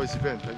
faz evento,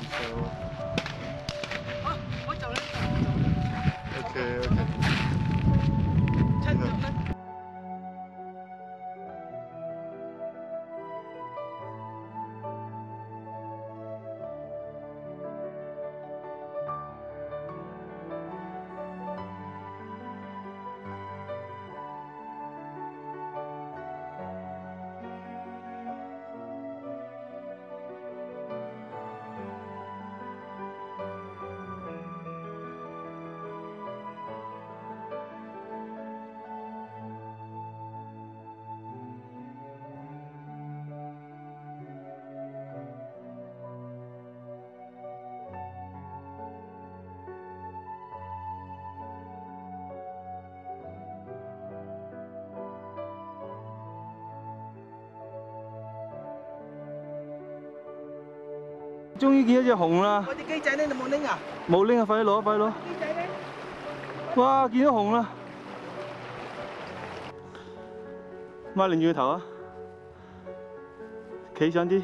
終於見到隻熊啦！我啲機仔咧，你冇拎啊？冇拎啊，快啲攞，快啲攞！機仔咧？哇，見到熊啦！媽，擰住個頭啊！企上啲。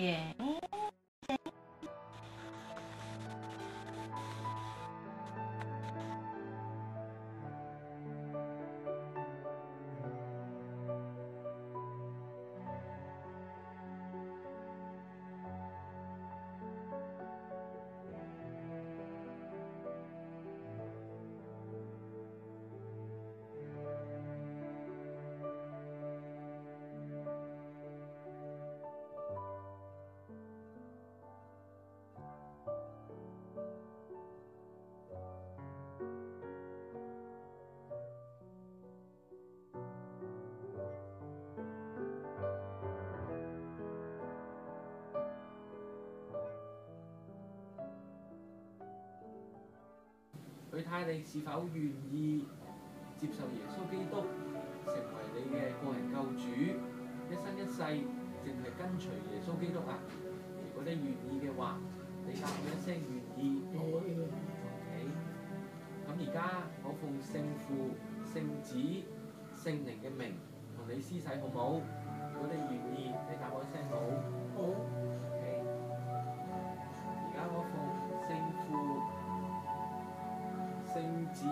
Yeah. 佢睇下你是否願意接受耶穌基督成為你嘅個人救主，一生一世淨係跟隨耶穌基督啊！如果你願意嘅話，你答我一聲願意，好啊？OK。咁而家我奉聖父、聖子、聖靈嘅名同你施洗好冇？如果你願意，你答我一聲好。好。OK。而家我奉圣子、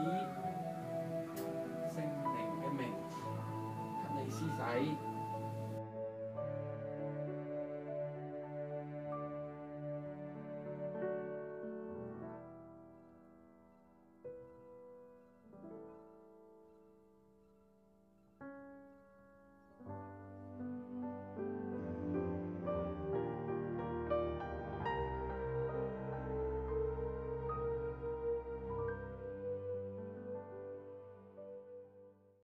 圣灵嘅名，给你施洗。